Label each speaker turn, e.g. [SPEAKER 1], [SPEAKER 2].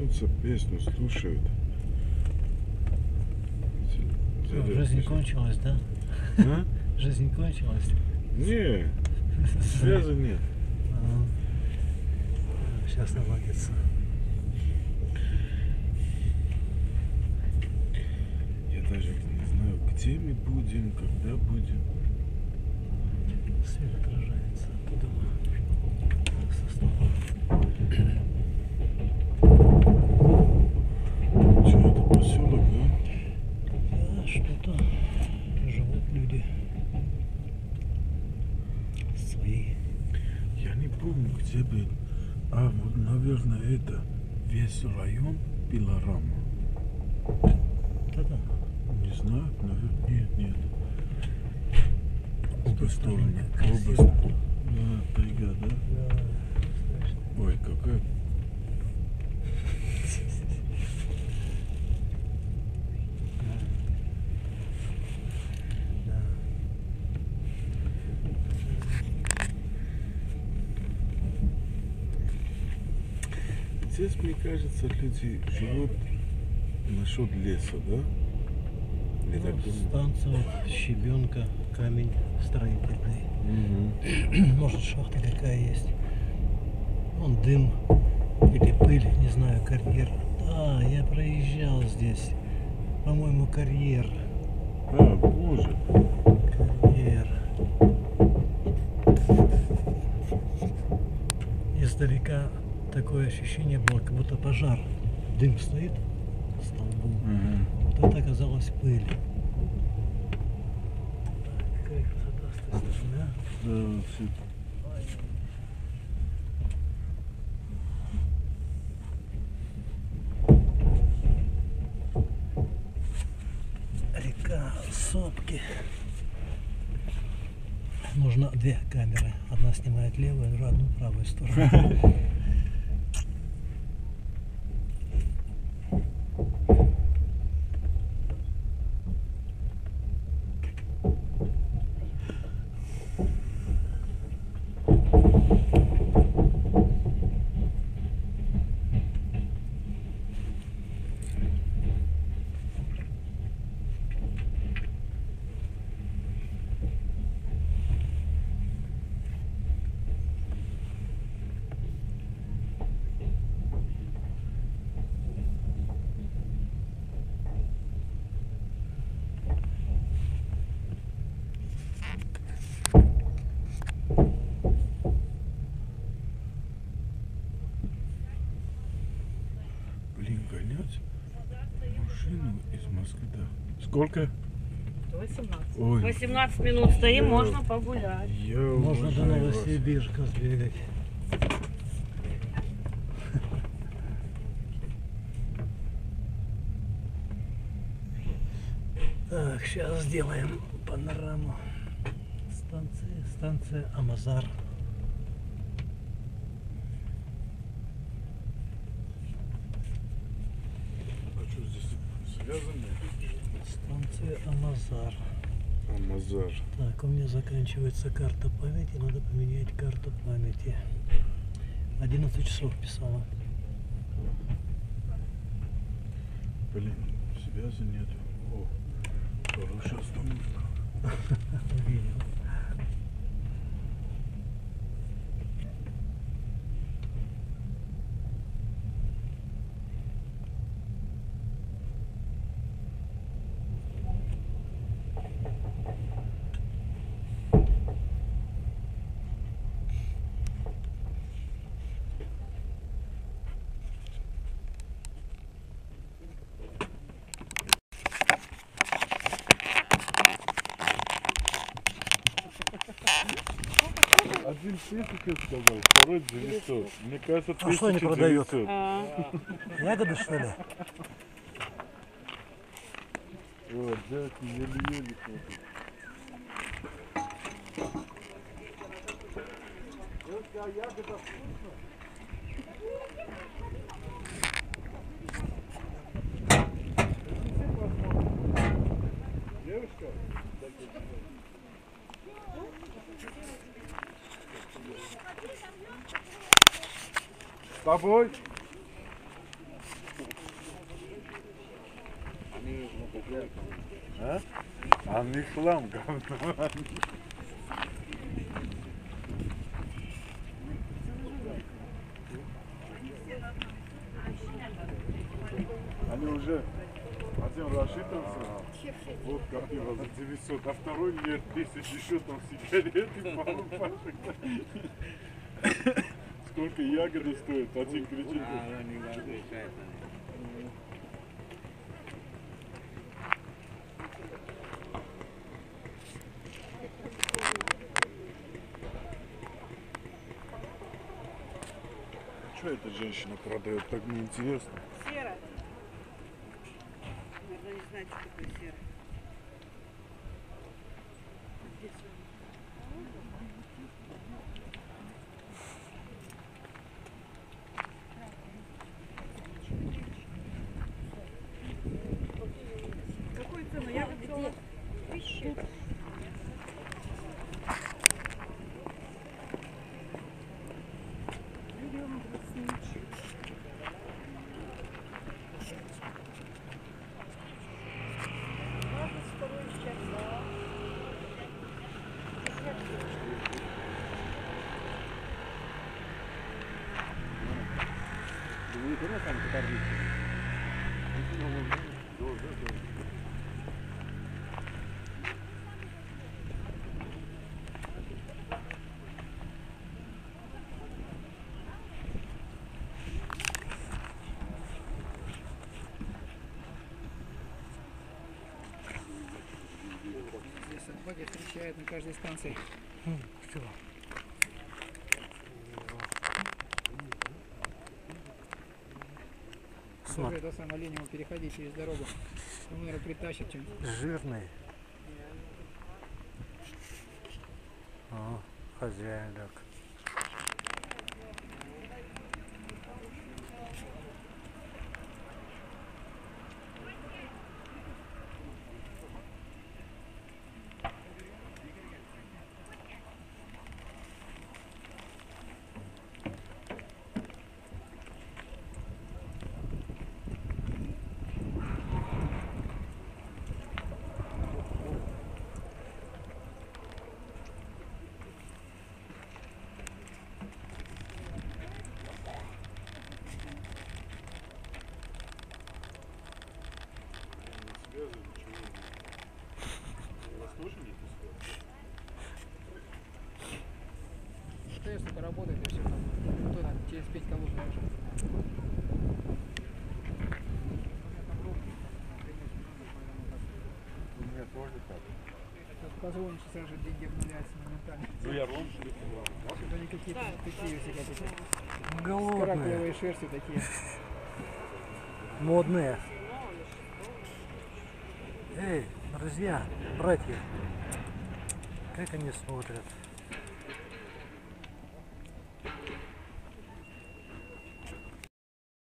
[SPEAKER 1] проснутся, песню слушают.
[SPEAKER 2] Ну, Жизнь кончилась, да?
[SPEAKER 1] А?
[SPEAKER 2] Жизнь кончилась.
[SPEAKER 1] Не, связи нет.
[SPEAKER 2] Сейчас наладится.
[SPEAKER 1] Я даже не знаю, где мы будем, когда будем.
[SPEAKER 2] Свет отражается оттуда. Со стола.
[SPEAKER 1] Что это поселок, да?
[SPEAKER 2] Да, что-то живут люди. Свои.
[SPEAKER 1] Я не помню, где был. А, вот, наверное, это весь район Пилорама.
[SPEAKER 2] Да-да.
[SPEAKER 1] Не знаю, наверное, нет, нет. Оба стороны. Оба стороны. Да, тайга, да?
[SPEAKER 2] Да, страшно.
[SPEAKER 1] Ой, какая
[SPEAKER 2] Да.
[SPEAKER 1] Здесь, мне кажется, люди живут насчет леса, да? Я
[SPEAKER 2] Ну, станция щебенка, камень строительный.
[SPEAKER 1] Мгм.
[SPEAKER 2] Может шахта какая есть. Вон дым или пыль, не знаю, карьер. Да, я проезжал здесь. По-моему, карьер.
[SPEAKER 1] А, боже.
[SPEAKER 2] Карьер. Издалека такое ощущение было, как будто пожар. Дым стоит столбом.
[SPEAKER 1] Мгм.
[SPEAKER 2] Вот это оказалась пыль. Какая красота с той стороны, а?
[SPEAKER 1] Да, всё.
[SPEAKER 2] Река, сопки. Нужно две камеры. Одна снимает левую, а одну правую сторону.
[SPEAKER 1] Сколько?
[SPEAKER 3] 18.
[SPEAKER 1] Ой.
[SPEAKER 3] 18 минут стоим,
[SPEAKER 1] Да.
[SPEAKER 3] можно погулять.
[SPEAKER 1] Я
[SPEAKER 2] Можно до. Новосибирска сбегать. Так, сейчас сделаем панораму. Станция, станция Амазар.
[SPEAKER 1] А что здесь связано?
[SPEAKER 2] Станция Амазар.
[SPEAKER 1] Амазар.
[SPEAKER 2] Так, у меня заканчивается карта памяти, надо поменять карту памяти. 11 часов писала.
[SPEAKER 1] Блин, связи нет. О, хорошая остановка.
[SPEAKER 2] Видел.
[SPEAKER 1] Один тысяч я сказал, второй 900. Мне кажется,
[SPEAKER 2] А что они продают?
[SPEAKER 1] 1900.
[SPEAKER 3] А,
[SPEAKER 2] Ягоды, что ли?
[SPEAKER 1] О, Джеки, еле-еле смотрит. Девушка? С тобой? А? А не хлам, говно. Они уже один Рашид танцевал, вот копила за 900, а второй лет 10 еще там сигареты, пару пашек. Сколько ягоды стоит? Один кричит. Что эта женщина продает? Так неинтересно.
[SPEAKER 3] Сера.
[SPEAKER 4] Собаки встречают на каждой станции.
[SPEAKER 2] Все.
[SPEAKER 4] Скажи, это самое ленивому переходить через дорогу. Он, наверное, притащит что-нибудь.
[SPEAKER 2] Жирный. О, хозяин так.
[SPEAKER 4] Только работает и все там. Кто там через пять колонн дальше.
[SPEAKER 1] У меня тоже так.
[SPEAKER 4] Сейчас позвонишь, сразу же деньги обнуляются моментально.
[SPEAKER 1] Ну я ром что ли
[SPEAKER 4] Что-то они какие-то такие все какие-то.
[SPEAKER 2] Голодные.
[SPEAKER 4] Каракулевые шерсти такие.
[SPEAKER 2] Модные. Эй, друзья, братья. Как они смотрят.